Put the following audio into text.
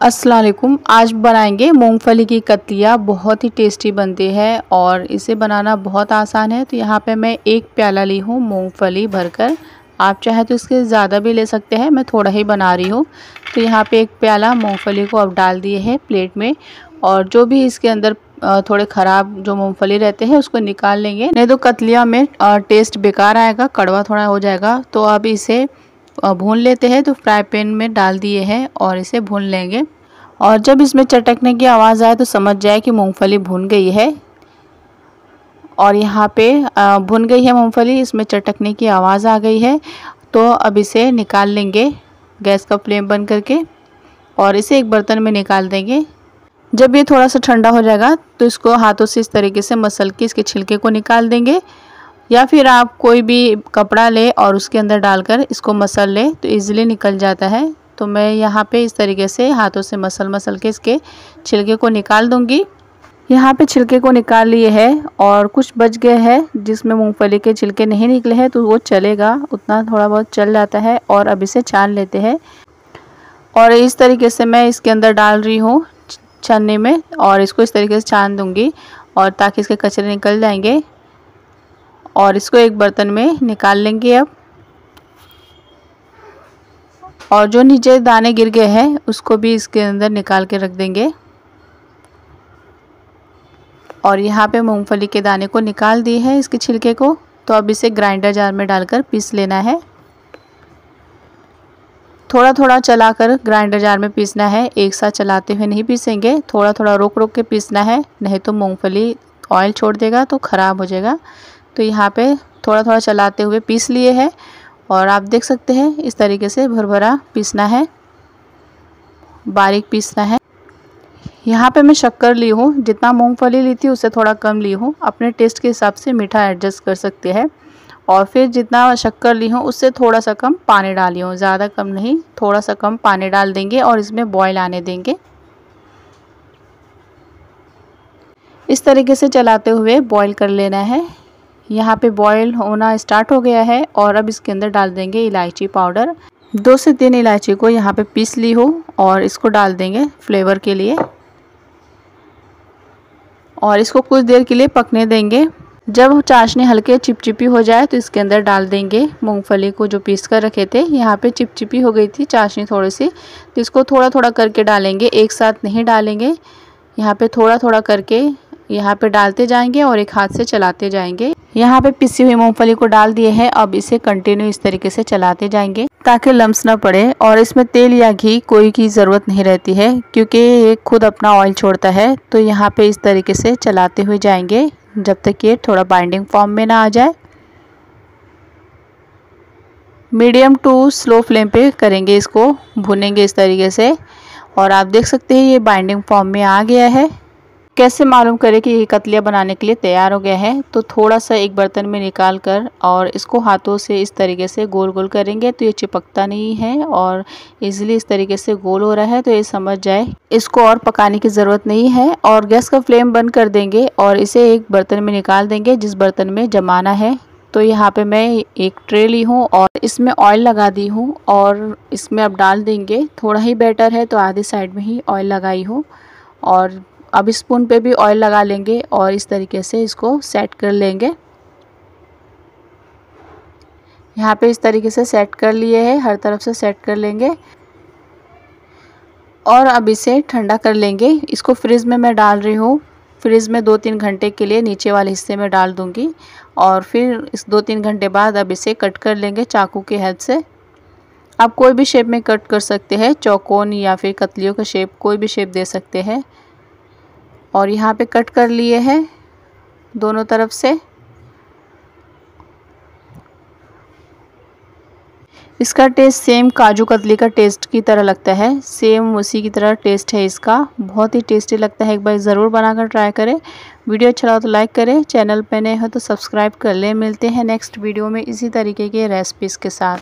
अस्सलाम वालेकुम आज बनाएँगे मूंगफली की कतलियाँ बहुत ही टेस्टी बनती है और इसे बनाना बहुत आसान है। तो यहाँ पे मैं एक प्याला ली हूँ मूंगफली भरकर। आप चाहे तो इसके ज़्यादा भी ले सकते हैं। मैं थोड़ा ही बना रही हूँ। तो यहाँ पे एक प्याला मूंगफली को अब डाल दिए है प्लेट में और जो भी इसके अंदर थोड़े ख़राब जो मूँगफली रहते हैं उसको निकाल लेंगे। नहीं तो कतलिया में टेस्ट बेकार आएगा, कड़वा थोड़ा हो जाएगा। तो अब इसे भून लेते हैं तो फ्राई पैन में डाल दिए हैं और इसे भून लेंगे। और जब इसमें चटकने की आवाज़ आए तो समझ जाए कि मूंगफली भून गई है। और यहाँ पे भुन गई है मूंगफली, इसमें चटकने की आवाज़ आ गई है। तो अब इसे निकाल लेंगे गैस का फ्लेम बंद करके और इसे एक बर्तन में निकाल देंगे। जब ये थोड़ा सा ठंडा हो जाएगा तो इसको हाथों से इस तरीके से मसल के इसके छिलके को निकाल देंगे। या फिर आप कोई भी कपड़ा ले और उसके अंदर डालकर इसको मसल ले तो इजीली निकल जाता है। तो मैं यहाँ पे इस तरीके से हाथों से मसल मसल के इसके छिलके को निकाल दूँगी। यहाँ पे छिलके को निकाल लिए है और कुछ बच गए हैं जिसमें मूंगफली के छिलके नहीं निकले हैं तो वो चलेगा। उतना थोड़ा बहुत चल जाता है और अब इसे छान लेते हैं। और इस तरीके से मैं इसके अंदर डाल रही हूँ छानने में और इसको इस तरीके से छान दूँगी और ताकि इसके कचरे निकल जाएँगे। और इसको एक बर्तन में निकाल लेंगे अब। और जो नीचे दाने गिर गए हैं, उसको भी इसके अंदर निकाल के रख देंगे। और यहाँ पे मूंगफली के दाने को निकाल दिए हैं इसके छिलके को। तो अब इसे ग्राइंडर जार में डालकर पीस लेना है। थोड़ा थोड़ा चलाकर ग्राइंडर जार में पीसना है। एक साथ चलाते हुए नहीं पीसेंगे। थोड़ा थोड़ा रोक रोक के पीसना है। नहीं तो मूंगफली ऑयल छोड़ देगा तो ख़राब हो जाएगा। तो यहाँ पे थोड़ा थोड़ा चलाते हुए पीस लिए है और आप देख सकते हैं, इस तरीके से भरभरा पीसना है, बारीक पीसना है। यहाँ पे मैं शक्कर ली हूँ, जितना मूंगफली ली थी उससे थोड़ा कम ली हूँ, अपने टेस्ट के हिसाब से मीठा एडजस्ट कर सकते हैं। और फिर जितना शक्कर ली हूँ उससे थोड़ा सा कम पानी डाली हूँ, ज़्यादा कम नहीं थोड़ा सा कम पानी डाल देंगे और इसमें बॉयल आने देंगे। इस तरीके से चलाते हुए बॉईल कर लेना है। यहाँ पे बॉईल होना स्टार्ट हो गया है और अब इसके अंदर डाल देंगे इलायची पाउडर दो से तीन इलायची को यहाँ पे पीस ली हो और इसको डाल देंगे फ्लेवर के लिए। और इसको कुछ देर के लिए पकने देंगे। जब चाशनी हल्के चिपचिपी हो जाए तो इसके अंदर डाल देंगे मूंगफली को जो पीस कर रखे थे। यहाँ पे चिपचिपी हो गई थी चाशनी थोड़ी सी। तो इसको थोड़ा थोड़ा करके डालेंगे, एक साथ नहीं डालेंगे। यहाँ पे थोड़ा थोड़ा करके यहाँ पे डालते जाएँगे और एक हाथ से चलाते जाएँगे। यहाँ पे पिसी हुई मूंगफली को डाल दिए हैं। अब इसे कंटिन्यू इस तरीके से चलाते जाएँगे ताकि लम्स न पड़े और इसमें तेल या घी कोई की ज़रूरत नहीं रहती है, क्योंकि ये खुद अपना ऑयल छोड़ता है। तो यहाँ पे इस तरीके से चलाते हुए जाएँगे, जब तक ये थोड़ा बाइंडिंग फॉर्म में ना आ जाए। मीडियम टू स्लो फ्लेम पे करेंगे इसको, भुनेंगे इस तरीके से। और आप देख सकते हैं ये बाइंडिंग फॉर्म में आ गया है। कैसे मालूम करें कि ये कतलियाँ बनाने के लिए तैयार हो गया है? तो थोड़ा सा एक बर्तन में निकाल कर और इसको हाथों से इस तरीके से गोल गोल करेंगे। तो ये चिपकता नहीं है और इजीली इस तरीके से गोल हो रहा है। तो ये समझ जाए, इसको और पकाने की ज़रूरत नहीं है और गैस का फ्लेम बंद कर देंगे और इसे एक बर्तन में निकाल देंगे जिस बर्तन में जमाना है। तो यहाँ पे मैं एक ट्रे ली हूँ और इसमें ऑयल लगा दी हूँ और इसमें अब डाल देंगे। थोड़ा ही बेटर है तो आधी साइड में ही ऑयल लगाई हूँ और अब स्पून पे भी ऑयल लगा लेंगे और इस तरीके से इसको सेट कर लेंगे। यहाँ पे इस तरीके से सेट कर लिए हैं, हर तरफ़ से सेट कर लेंगे। और अब इसे ठंडा कर लेंगे। इसको फ्रिज में मैं डाल रही हूँ। फ्रिज में दो तीन घंटे के लिए नीचे वाले हिस्से में डाल दूँगी। और फिर इस दो तीन घंटे बाद अब इसे कट कर लेंगे चाकू की हेल्प से। आप कोई भी शेप में कट कर सकते हैं, चौकोन या फिर कतलियों का शेप कोई भी शेप दे सकते हैं। और यहाँ पे कट कर लिए हैं दोनों तरफ़ से। इसका टेस्ट सेम काजू कतली का टेस्ट की तरह लगता है। सेम उसी की तरह टेस्ट है इसका। बहुत ही टेस्टी लगता है। एक बार ज़रूर बनाकर ट्राई करें। वीडियो अच्छा लगा तो लाइक करें। चैनल पर नए हो तो सब्सक्राइब कर लें। मिलते हैं नेक्स्ट वीडियो में इसी तरीके के रेसिपीज़ के साथ।